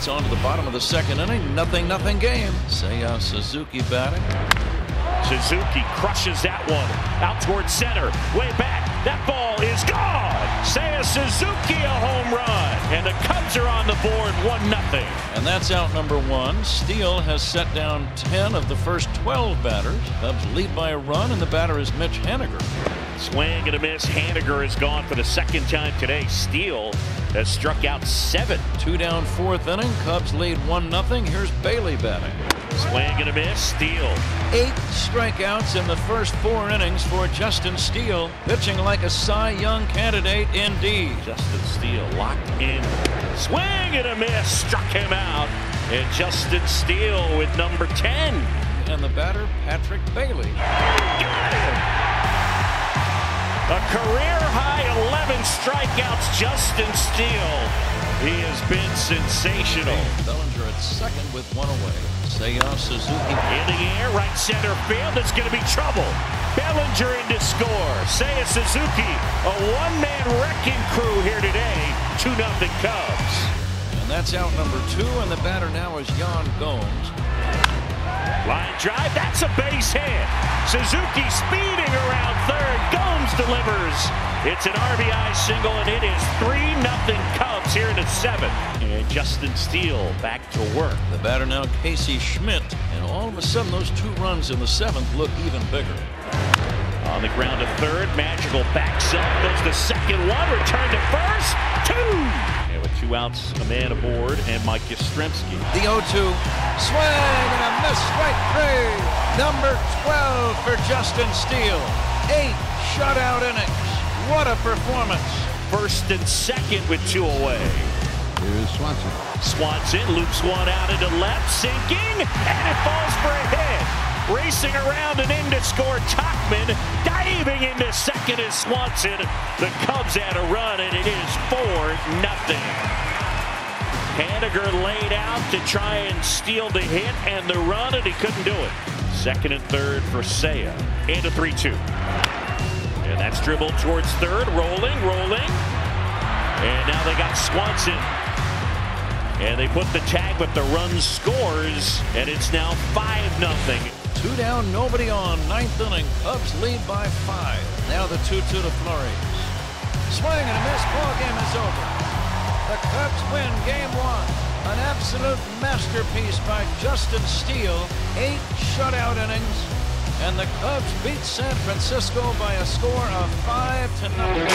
It's on to the bottom of the second inning. Nothing, nothing game. Seiya uh, Suzuki batting. Suzuki crushes that one out towards center. Way back. That ball is gone. Seiya Suzuki a home run. And the Cubs are on the board 1 0. And that's out number one. Steele has set down 10 of the first 12 batters. Cubs lead by a run, and the batter is Mitch Haniger. Swing and a miss. Haniger is gone for the second time today. Steele has struck out seven. Two down, fourth inning. Cubs lead 1 nothing. Here's Bailey batting. Swing and a miss. Steele. Eight strikeouts in the first four innings for Justin Steele, pitching like a Cy Young candidate indeed. Justin Steele locked in. Swing and a miss. Struck him out. And Justin Steele with number 10. And the batter, Patrick Bailey. A career high 11 strikeouts, Justin Steele. He has been sensational. Bellinger at second with one away. Seiya Suzuki in the air, right center field. It's going to be trouble. Bellinger in to score. Seiya Suzuki, a one-man wrecking crew here today. 2-0 Cubs. And that's out number two, and the batter now is Yan Gomes. Line drive, that's a base hit. Suzuki speeding around third. Gomes delivers. It's an RBI single, and it is 3-0 Cubs here in the seventh. And Justin Steele back to work. The batter now, Casey Schmidt. And all of a sudden, those two runs in the seventh look even bigger. On the ground to third, Madrigal backs up, goes the second one, return to first, two! Two outs, a man aboard, and Mike Yastrzemski. The 0-2, swing and a miss, strike three. Number 12 for Justin Steele. Eight shutout innings. What a performance. First and second with two away. Here's Swanson. Swanson loops one out into left, sinking, and it falls for a hit. Racing around and in to score Tauchman. Diving into second is Swanson. The Cubs had a run, and it is 4 nothing. Haniger laid out to try and steal the hit and the run, and he couldn't do it. Second and third for Seiya. a 3 2. And that's dribbled towards third. Rolling, rolling. And now they got Swanson. And they put the tag, but the run scores, and it's now 5 0. Two down, nobody on. Ninth inning. Cubs lead by five. Now the 2-2 to Flores. Swing and a miss. Ball game is over. The Cubs win game one. An absolute masterpiece by Justin Steele. Eight shutout innings. And the Cubs beat San Francisco by a score of five to nothing.